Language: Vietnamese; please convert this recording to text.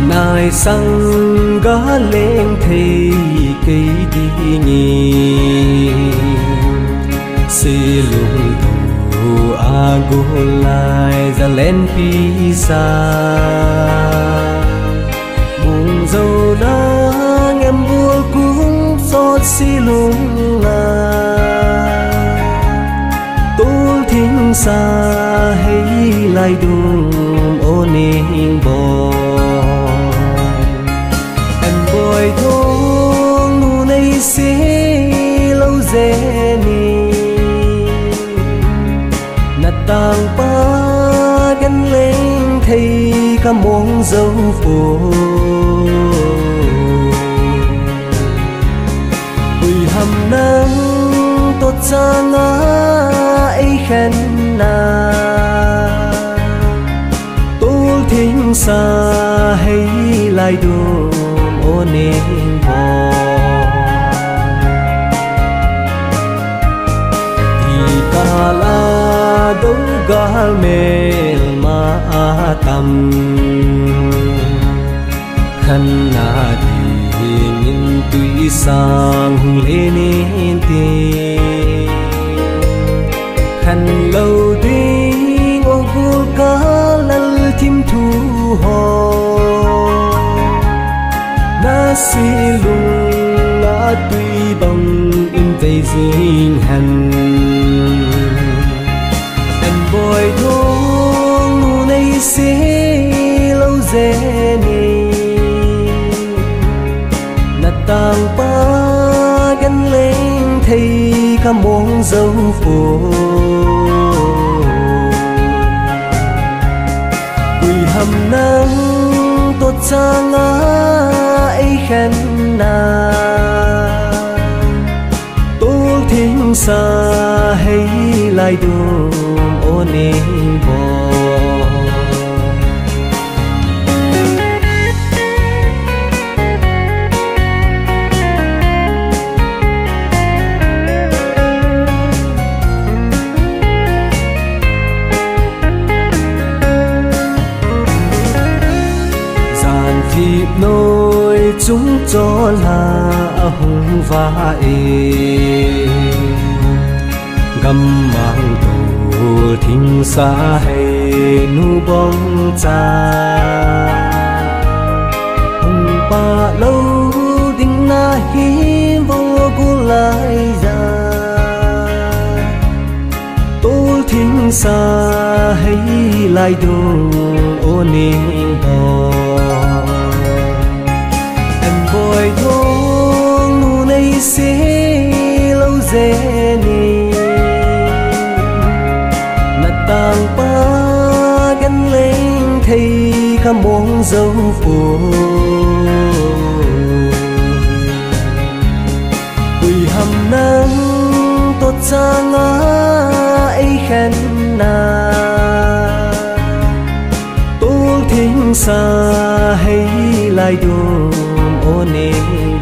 nai sang gá lên thì cây đi nhì si lung tu a go lai ra lên pisa buông dâu đã em bua cũng xót si lung là tu thính xa hay lại đùng ô ninh bò. Si lâu dễ ni. Nà tàng ba gắn lên thấy cả mong dấu phù Bùi hầm nắng tốt ra ngã ấy khen na Tô thính xa hay lại đồ ô nên bò là đâu gà mê mà tâm khăn na thì nhìn tuy sang lên tiền. Khăn lâu đi ngô vô cá lal tim thu ho na si lung na tuy bằng in tây dinh hành bồi thong nu này xí lâu dễ ni là tàng ba gắn lên thầy cả mong dấu phố. Quỳ hầm nắng tốt sang ngã ấy khen nàng thính xa hay lại đồ ô nên bò. Giàn nôi chúng cho là hùng và ê găm mang tù thinh xa hay nu bóng cha hùng ba lâu đình na hi vô gu lại ra. Tô thính xa hay lại đồ ô nên khắp muôn dấu phố. Quỳ hầm nắng tốt xa ngã ấy khen na. Tô thính xa hay lại đường ô nên